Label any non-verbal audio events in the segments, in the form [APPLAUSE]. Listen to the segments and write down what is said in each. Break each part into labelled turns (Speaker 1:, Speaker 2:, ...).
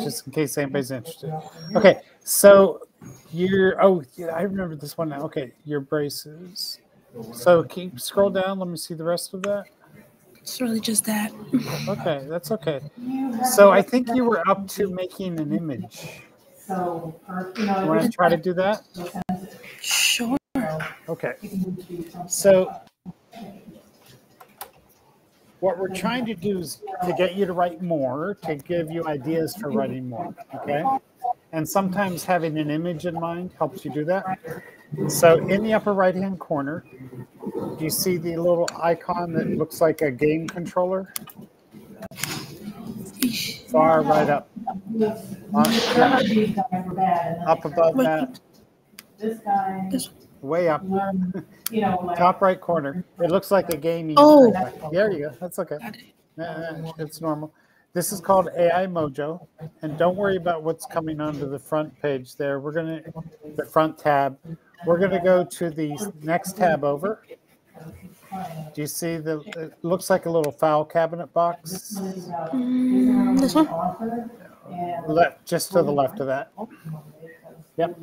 Speaker 1: just in case anybody's interested. Okay, so you're oh yeah, I remember this one now. Okay, your braces. So keep scroll down. Let me see the rest of that.
Speaker 2: It's really just that.
Speaker 1: Okay, that's okay. So I think you were up to making an image.
Speaker 3: So, you
Speaker 1: You want to try to do that?
Speaker 2: Sure.
Speaker 1: Okay. So what we're trying to do is to get you to write more, to give you ideas for writing more. Okay. And sometimes having an image in mind helps you do that. So in the upper right hand corner, do you see the little icon that looks like a game controller? Far right up.
Speaker 3: Some of these guys were bad, and then
Speaker 1: up above that,
Speaker 3: This guy,
Speaker 2: This-
Speaker 1: way up,
Speaker 3: learned, you know, like.
Speaker 1: top right corner. It looks like a gaming.
Speaker 2: Oh.
Speaker 1: There you go. That's okay.
Speaker 2: Got.
Speaker 1: Uh, it's normal. This is called AI Mojo, and don't worry about what's coming onto the front page there. We're gonna the front tab. We're gonna go to the next tab over. Do you see the? It looks like a little file cabinet box.
Speaker 2: Mm, this one?
Speaker 1: Left, just to the left of that. Yep.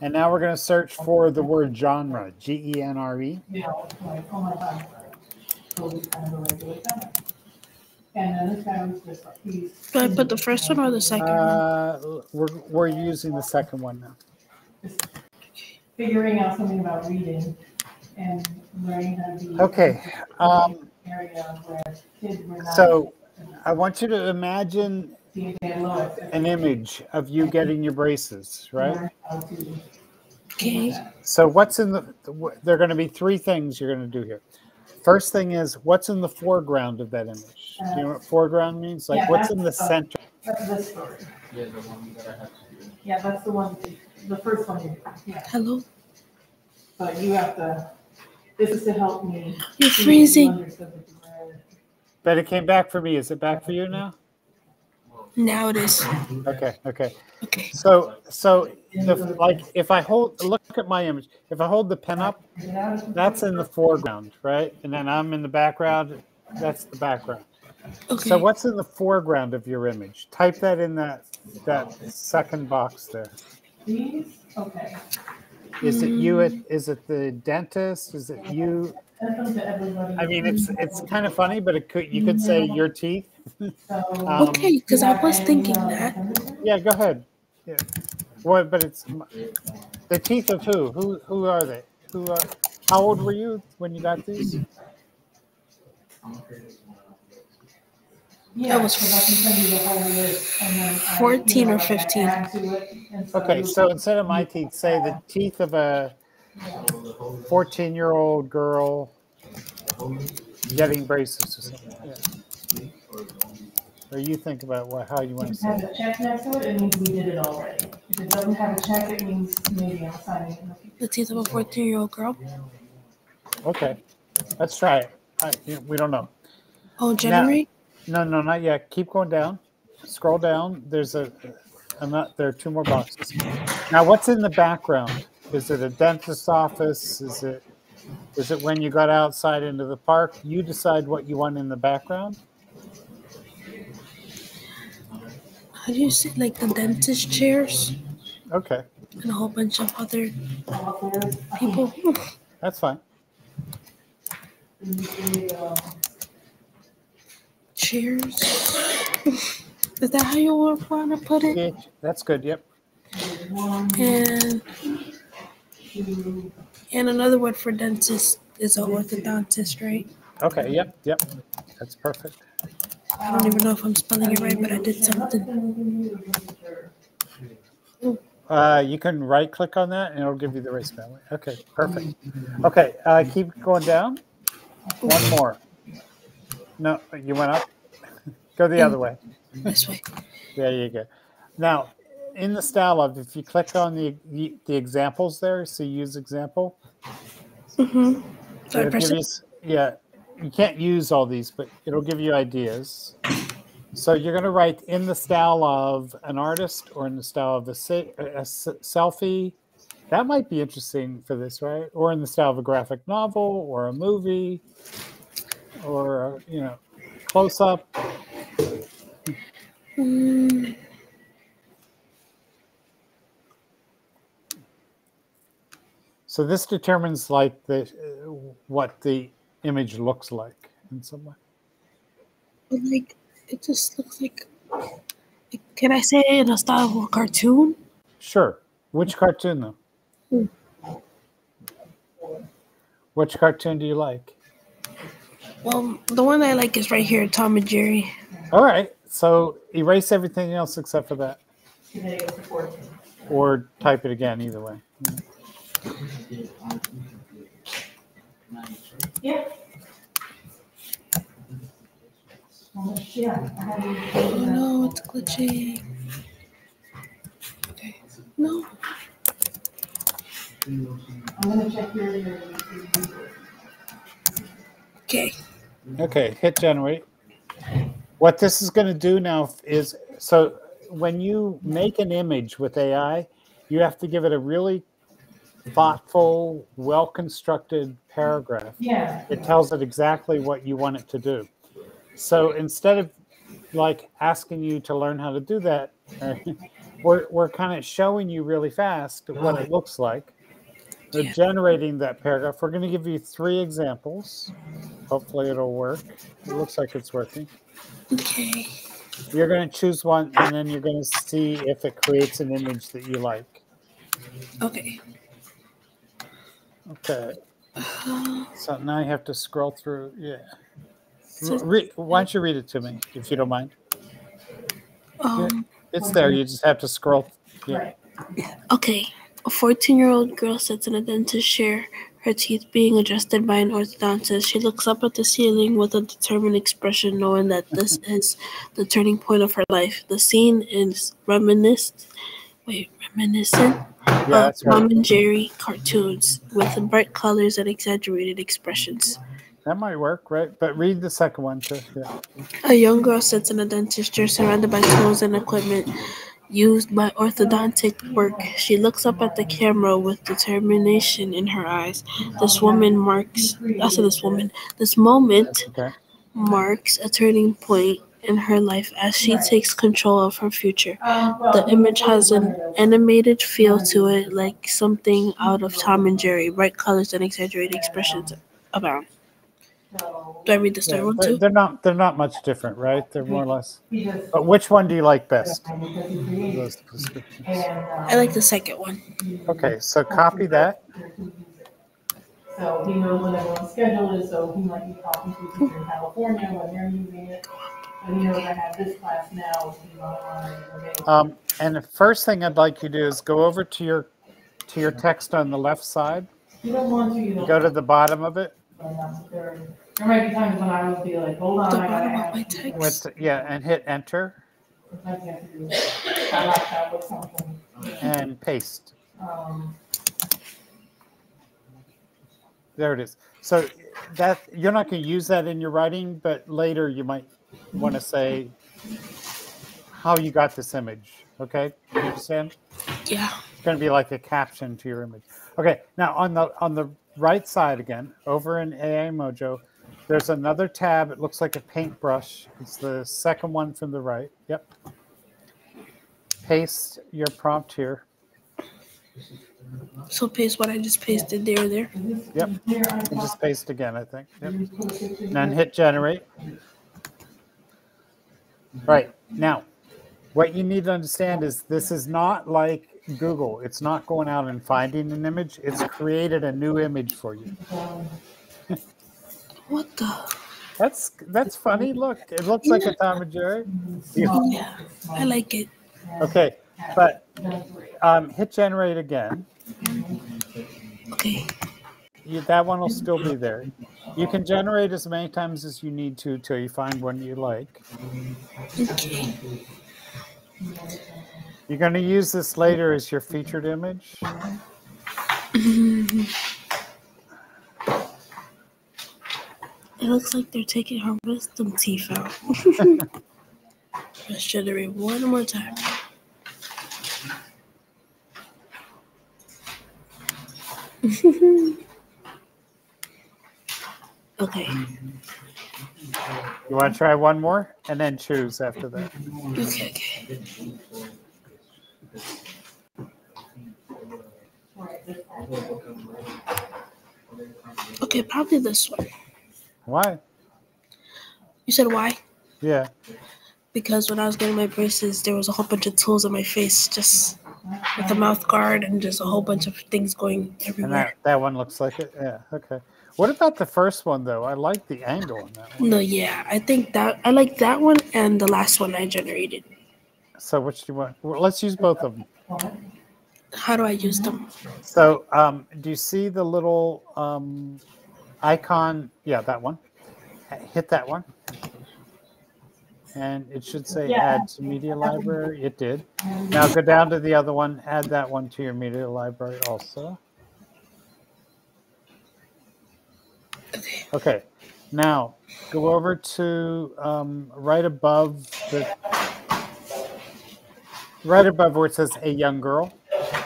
Speaker 1: And now we're gonna search for the word genre. G E N R E.
Speaker 3: you know, like, my God. So we kind of go right to it. And then this guy was just like, he's.
Speaker 2: Do I put the first one or the second one?
Speaker 1: Uh, we're we're using the second one now.
Speaker 3: Figuring out something about reading and learning how to be.
Speaker 1: Okay. Um,
Speaker 3: Area where kids were not.
Speaker 1: So I want you to imagine
Speaker 3: seeing their lowest.
Speaker 1: An image of you getting your braces, right?
Speaker 3: learn how to-
Speaker 2: Okay.
Speaker 1: So what's in the, there are going to be three things you're going to do here. First thing is what's in the foreground of that image? Do you know what foreground means? Like
Speaker 3: Yeah,
Speaker 1: what's in the
Speaker 3: that's-
Speaker 1: center?
Speaker 3: That's this story. Yeah, that's the one, the first one, you- yeah,
Speaker 2: Hello.
Speaker 3: but you have to, this is to help me.
Speaker 2: You're
Speaker 3: see if you
Speaker 2: freezing.
Speaker 3: understood what you read.
Speaker 1: But it came back for me. Is it back for you now?
Speaker 2: Now it is.
Speaker 1: Okay, okay.
Speaker 2: Okay.
Speaker 1: So so the like if I hold look at my image, if I hold the pen up,
Speaker 3: Get out of-
Speaker 1: that's in the foreground, right? And then I'm in the background, that's the background.
Speaker 2: Okay.
Speaker 1: So what's in the foreground of your image? Type that in that that second box there.
Speaker 3: These, okay,
Speaker 1: Is it you hmm. at is it the dentist? Is it you?
Speaker 3: Send to everybody.
Speaker 1: I mean it's it's kind of funny, but it could you could say your teeth. Um,
Speaker 2: Okay, because I was thinking that.
Speaker 1: Yeah, go ahead. Yeah. What but it's the teeth of who? Who who are they? Who are how old were you when you got these?
Speaker 3: Yeah,
Speaker 2: I was
Speaker 3: because I can send you the whole list and then. I-
Speaker 2: 14 or 15.
Speaker 3: add to it, and
Speaker 1: Okay, so instead of my teeth, say the teeth of a 14 year old girl getting braces or something. Yeah. Or you think about what, how you want to
Speaker 3: If it
Speaker 1: say
Speaker 3: has a check next to it, it means we did it already. If it doesn't have a check, it means maybe I'm signing it in the future.
Speaker 2: The teeth of a 14 year old girl.
Speaker 1: Okay, let's try it. I, yeah, we don't know.
Speaker 2: Oh, generate?
Speaker 1: No, no, not yet. Keep going down. Scroll down. There's a, I'm not, there are two more boxes. Now, what's in the background? Is it a dentist's office? Is it, is it when you got outside into the park? You decide what you want in the background.
Speaker 2: How do you say, like the dentist chairs
Speaker 1: Okay,
Speaker 2: and a whole bunch of other
Speaker 3: All up there, I think
Speaker 2: people? [LAUGHS]
Speaker 1: that's fine.
Speaker 2: Chairs. [LAUGHS] Is that how you want to put it?
Speaker 1: Yeah, that's good. Yep.
Speaker 2: And and another word for dentist is a orthodontist, right?
Speaker 1: Okay. Yep. Yep. That's perfect.
Speaker 2: I don't even know if I'm spelling it right, but I did something.
Speaker 1: Uh, you can right click on that and it'll give you the right spelling. Okay. Perfect. Okay. Uh, keep going down. One more. No, you went up. [LAUGHS] Go the other way.
Speaker 2: This way.
Speaker 1: There you go. Now, in the style of, if you click on the the, the examples there, so use example.
Speaker 2: Mm-hmm. So I
Speaker 1: it'll
Speaker 2: press
Speaker 1: give you yeah, you can't use all these, but it'll give you ideas. So you're going to write in the style of an artist or in the style of a, se- a s- selfie. That might be interesting for this, right? Or in the style of a graphic novel or a movie or, you know, close up.
Speaker 2: Mm,
Speaker 1: So this determines like the uh, what the image looks like in some way.
Speaker 2: but like, it just looks like. Can I say in a style of a cartoon?
Speaker 1: Sure. Which cartoon though?
Speaker 2: Hmm.
Speaker 1: Which cartoon do you like?
Speaker 2: Well, the one I like is right here, Tom and Jerry.
Speaker 1: All right. So erase everything else except for that,
Speaker 3: Today is the fourteenth.
Speaker 1: or type it again. Either way.
Speaker 3: Yeah.
Speaker 2: Oh no, it's glitching. Okay. No. Okay.
Speaker 1: Okay. Hit generate. What this is going to do now is so when you make an image with AI, you have to give it a really thoughtful, well constructed paragraph.
Speaker 3: yeah.
Speaker 1: It tells it exactly what you want it to do. So instead of like asking you to learn how to do that, uh, [LAUGHS] we're, we're kind of showing you really fast what it looks like. We're
Speaker 2: Yeah.
Speaker 1: generating that paragraph. We're going to give you three examples. Hopefully, it'll work. It looks like it's working.
Speaker 2: Okay.
Speaker 1: You're going to choose one, and then you're going to see if it creates an image that you like.
Speaker 2: Okay.
Speaker 1: Okay. So now you have to scroll through. Yeah. Re- why don't you read it to me, if you don't mind?
Speaker 2: um,
Speaker 1: It's there. You just have to scroll. Yeah.
Speaker 2: Okay. A 14 year old girl sits in a dentist chair, her teeth being adjusted by an orthodontist. She looks up at the ceiling with a determined expression, knowing that this [LAUGHS] is the turning point of her life. The scene is reminiscent. Wait, reminiscent
Speaker 1: Yeah,
Speaker 2: of Tom
Speaker 1: right.
Speaker 2: and Jerry cartoons with bright colors and exaggerated expressions.
Speaker 1: That might work, right? But read the second one too. Yeah.
Speaker 2: A young girl sits in a dentist chair surrounded by tools and equipment used by orthodontic work. She looks up at the camera with determination in her eyes. This woman marks, I said this woman, this moment
Speaker 1: Okay.
Speaker 2: marks a turning point in her life as she takes control of her future.
Speaker 3: Um, well,
Speaker 2: The image has an animated feel to it, like something out of Tom and Jerry. Bright colors and exaggerated expressions abound. Do I read the third
Speaker 1: Yeah,
Speaker 2: one
Speaker 1: they're,
Speaker 2: too?
Speaker 1: they're not. They're not much different, right? They're more or less. But which one do you like best?
Speaker 3: Because he created.
Speaker 1: Those descriptions.
Speaker 2: I like the second one.
Speaker 1: Okay, so copy that.
Speaker 3: So he knows when everyone's schedule is, so he might be talking to people in California when they're using it. And he knows I have this class now, he's online, available.
Speaker 1: Um, and the first thing I'd like you to do is go over to your to your text on the left side.
Speaker 3: You don't want to, you don't.
Speaker 1: Go to the bottom of it.
Speaker 3: There there might be times when I would be like, hold on,
Speaker 2: The
Speaker 3: I gotta
Speaker 2: bottom of
Speaker 3: add.
Speaker 2: my
Speaker 1: With
Speaker 2: text.
Speaker 1: yeah, and hit enter
Speaker 3: Sometimes you have to do a laptop with something.
Speaker 1: and paste.
Speaker 3: Um,
Speaker 1: There it is. So that you're not going to use that in your writing, but later you might want to say how you got this image. Okay, you understand?
Speaker 2: Yeah.
Speaker 1: It's going to be like a caption to your image. Okay, now on the on the right side again, over in AI Mojo, there's another tab. It looks like a paintbrush. It's the second one from the right. Yep. Paste your prompt here.
Speaker 2: So paste what I just pasted there, there.
Speaker 1: Yep. And just paste again, I think. Yep.
Speaker 3: You just put a picture
Speaker 1: And then hit generate. Right now, what you need to understand is this is not like Google. It's not going out and finding an image. It's created a new image for you. [LAUGHS]
Speaker 2: What the?
Speaker 1: That's that's funny. Look, it looks like a Tom and Jerry.
Speaker 3: small,
Speaker 2: Yeah, I like it.
Speaker 1: Okay, but um, hit generate again.
Speaker 2: Okay.
Speaker 1: You, that one will still be there. You can generate as many times as you need to till you find one you like.
Speaker 2: Okay.
Speaker 1: You're going to use this later as your featured image. [LAUGHS]
Speaker 2: It looks like they're taking her wisdom teeth out. Let's generate one more time. [LAUGHS] okay.
Speaker 1: You want to try one more and then choose after that.
Speaker 2: Okay, okay. Okay, probably this one.
Speaker 1: Why?
Speaker 2: You said why?
Speaker 1: Yeah.
Speaker 2: Because when I was getting my braces, there was a whole bunch of tools on my face, just with a mouth guard and just a whole bunch of things going everywhere.
Speaker 1: And that, that one looks like it. Yeah. Okay. What about the first one though? I like the angle on that one.
Speaker 2: No, yeah, I think that I like that one and the last one I generated.
Speaker 1: So which do you want? Well, let's use both of them.
Speaker 2: How do I use them?
Speaker 1: So um, do you see the little um, icon? Yeah, that one. Hit that one. And it should say
Speaker 3: Yeah.
Speaker 1: add to media library. It did. Now go down to the other one. Add that one to your media library also.
Speaker 2: Okay.
Speaker 1: Now go over to um, right above the right above where it says a young girl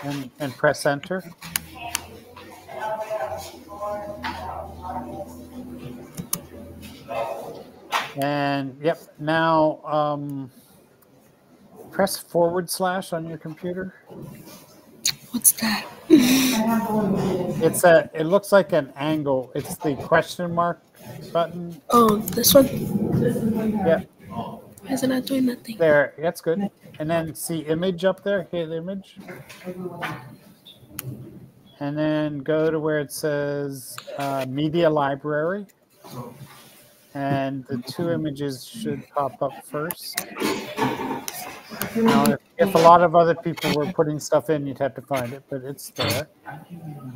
Speaker 1: and, and press enter. And yep, now um, press forward slash on your computer.
Speaker 2: What's that?
Speaker 3: I have the one we did.
Speaker 1: It's a it looks like an angle. It's the question mark button.
Speaker 2: Oh, this one?
Speaker 3: This is what you have.
Speaker 1: Yeah.
Speaker 2: Why is it not doing nothing?
Speaker 1: There, that's good. And then see image up there, hit the image. And then go to where it says uh, media library. And the two images should pop up first. Now, if, if a lot of other people were putting stuff in, you'd have to find it, but it's there.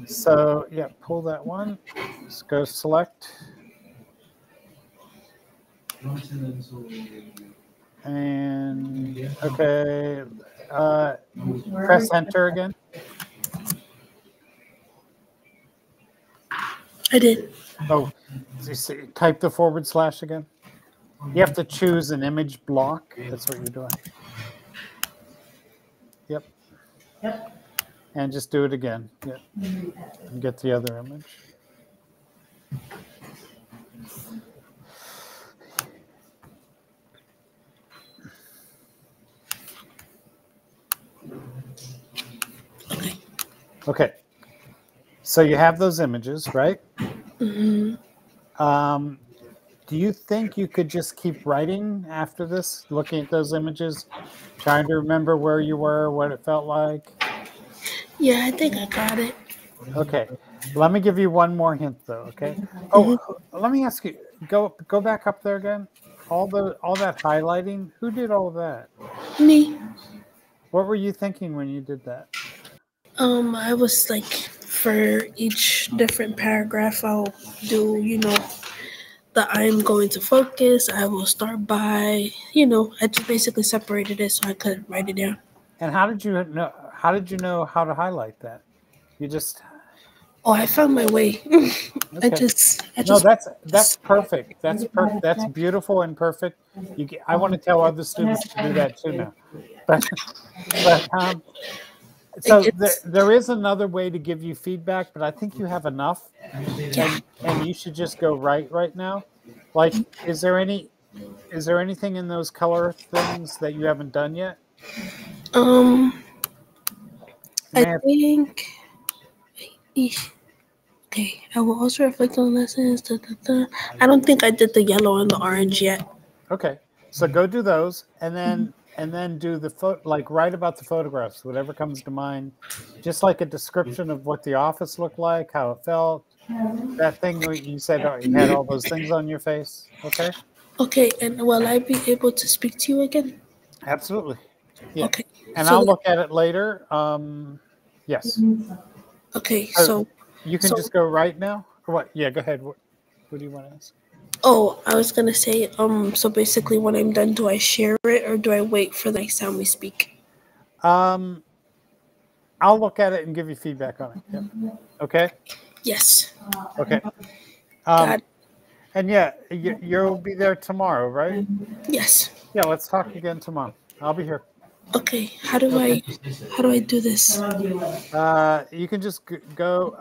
Speaker 1: So, yeah, pull that one. Just go select. And, okay, uh, press enter again.
Speaker 2: I did.
Speaker 1: Oh, you see, type the forward slash again. You have to choose an image block. That's what you're doing. Yep.
Speaker 3: Yep.
Speaker 1: And just do it again. Yep. And get the other image.
Speaker 2: Okay.
Speaker 1: Okay. So you have those images, right?
Speaker 2: hmm
Speaker 1: Um, do you think you could just keep writing after this, looking at those images, trying to remember where you were, what it felt like?
Speaker 2: Yeah, I think I got it.
Speaker 1: Okay. Let me give you one more hint, though. Okay. Oh, let me ask you. Go go back up there again. All the all that highlighting. Who did all that?
Speaker 2: Me.
Speaker 1: What were you thinking when you did that?
Speaker 2: Um, I was like, for each different paragraph, I'll do, you know, the I'm going to focus. I will start by, you know, I just basically separated it so I could write it down.
Speaker 1: And how did you know? How did you know how to highlight that? You just
Speaker 2: Oh, I found my way. [LAUGHS] I just, I
Speaker 1: no.
Speaker 2: just,
Speaker 1: That's that's perfect. That's perfect. That's beautiful and perfect. You. Get, I want to tell other students to do that too now. But but um. So there, there is another way to give you feedback, but I think you have enough. and, and you should just go right right now like is there any is there anything in those color things that you haven't done yet
Speaker 2: um, I think, okay, I will also reflect on lessons. Da, da, da. I don't think I did the yellow and the orange yet.
Speaker 1: okay so go do those and then mm-hmm. and then do the photo like write about the photographs whatever comes to mind just like a description of what the office looked like how it felt that thing you said oh, you had all those things on your face okay
Speaker 2: Okay, and will I be able to speak to you again?
Speaker 1: absolutely Yeah.
Speaker 2: Okay.
Speaker 1: And
Speaker 2: so
Speaker 1: i'll look at it later um yes
Speaker 2: Okay,
Speaker 1: Oh.
Speaker 2: so
Speaker 1: you can
Speaker 2: So-
Speaker 1: just go right now or what yeah go ahead what, what do you want to ask
Speaker 2: oh, I was gonna say um. So basically, when I'm done, do I share it or do I wait for the next time we speak?
Speaker 1: Um, I'll look at it and give you feedback on it. Yeah. Okay.
Speaker 2: Yes.
Speaker 1: Okay. Um, and yeah, you, you'll be there tomorrow, right?
Speaker 2: Yes.
Speaker 1: Yeah. Let's talk again tomorrow. I'll be here.
Speaker 2: Okay. How do I? How do I do this?
Speaker 3: I'll do it.
Speaker 1: Uh, you can just go